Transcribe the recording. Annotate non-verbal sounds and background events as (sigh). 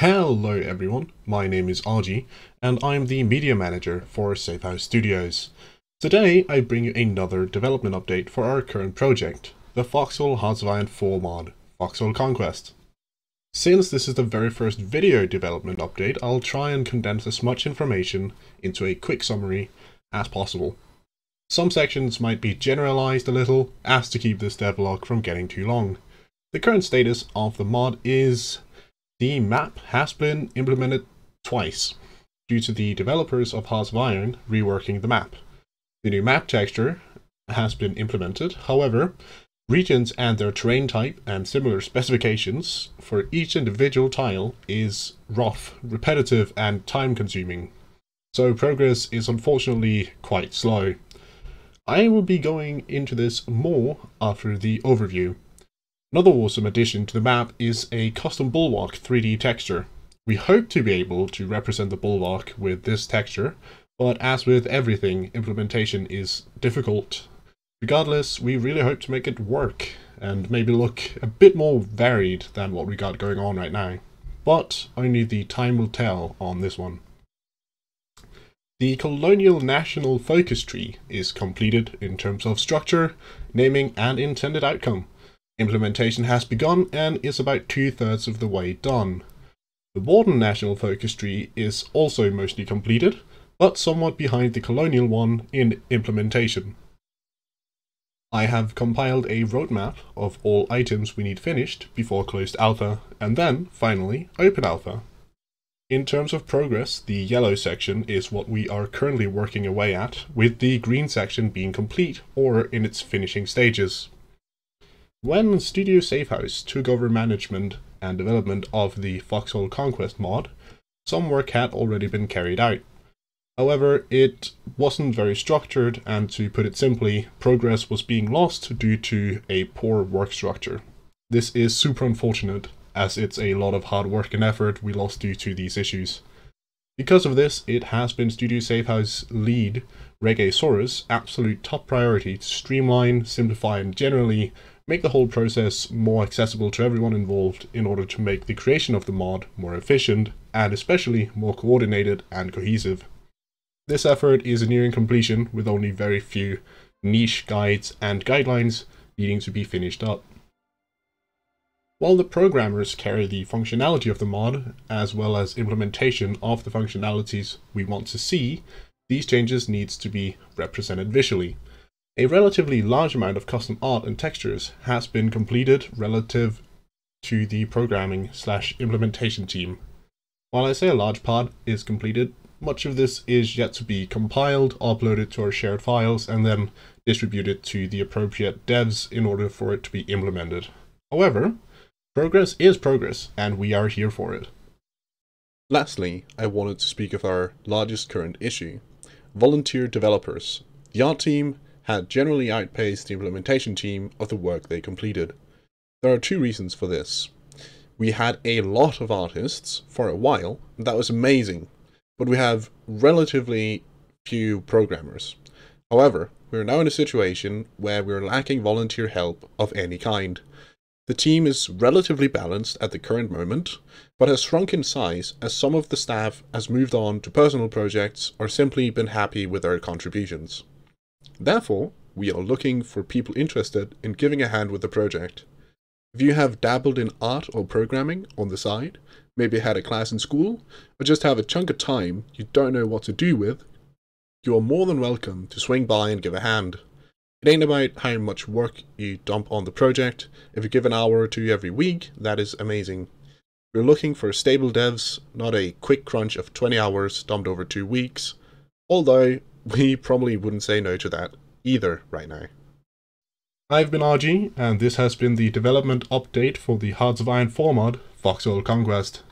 Hello everyone, my name is Argie, and I'm the Media Manager for Safehouse Studios. Today I bring you another development update for our current project, the Foxhole Hearts of Iron 4 mod, Foxhole Conquest. Since this is the very first video development update, I'll try and condense as much information into a quick summary as possible. Some sections might be generalized a little, as to keep this devlog from getting too long. The current status of the mod is the map has been implemented twice, due to the developers of Hearts of Iron reworking the map. The new map texture has been implemented, however, regions and their terrain type and similar (laughs) specifications for each individual tile is rough, repetitive and time consuming, so progress is unfortunately quite slow. I will be going into this more after the overview. Another awesome addition to the map is a custom bulwark 3D texture. We hope to be able to represent the bulwark with this texture, but as with everything, implementation is difficult. Regardless, we really hope to make it work, and maybe look a bit more varied than what we got going on right now. But only the time will tell on this one. The Colonial National Focus Tree is completed in terms of structure, naming and intended outcome. Implementation has begun and is about two-thirds of the way done. The Warden National Focus Tree is also mostly completed, but somewhat behind the Colonial one in implementation. I have compiled a roadmap of all items we need finished before closed alpha, and then, finally, open alpha. In terms of progress, the yellow section is what we are currently working away at, with the green section being complete or in its finishing stages. When Studio Safehouse took over management and development of the Foxhole Conquest mod, some work had already been carried out. However, it wasn't very structured, and to put it simply, progress was being lost due to a poor work structure. This is super unfortunate, as it's a lot of hard work and effort we lost due to these issues. Because of this, it has been Studio Safehouse lead RegaSaurus' absolute top priority to streamline, simplify, and generally make the whole process more accessible to everyone involved in order to make the creation of the mod more efficient and especially more coordinated and cohesive. This effort is nearing completion with only very few niche guides and guidelines needing to be finished up. While the programmers carry the functionality of the mod, as well as implementation of the functionalities we want to see, these changes needs to be represented visually. A relatively large amount of custom art and textures has been completed relative to the programming slash implementation team. While I say a large part is completed, much of this is yet to be compiled, uploaded to our shared files, and then distributed to the appropriate devs in order for it to be implemented. However, progress is progress, and we are here for it. Lastly, I wanted to speak of our largest current issue, volunteer developers. The art team had generally outpaced the implementation team of the work they completed. There are two reasons for this. We had a lot of artists for a while, and that was amazing, but we have relatively few programmers. However, we are now in a situation where we are lacking volunteer help of any kind. The team is relatively balanced at the current moment, but has shrunk in size as some of the staff has moved on to personal projects or simply been happy with their contributions. Therefore, we are looking for people interested in giving a hand with the project. If you have dabbled in art or programming on the side, maybe had a class in school, or just have a chunk of time you don't know what to do with, you are more than welcome to swing by and give a hand. It ain't about how much work you dump on the project. If you give an hour or two every week, that is amazing. We're looking for stable devs, not a quick crunch of 20 hours dumped over two weeks. Although we probably wouldn't say no to that either right now. I've been Argie, and this has been the development update for the Hearts of Iron 4 mod, Foxhole Conquest.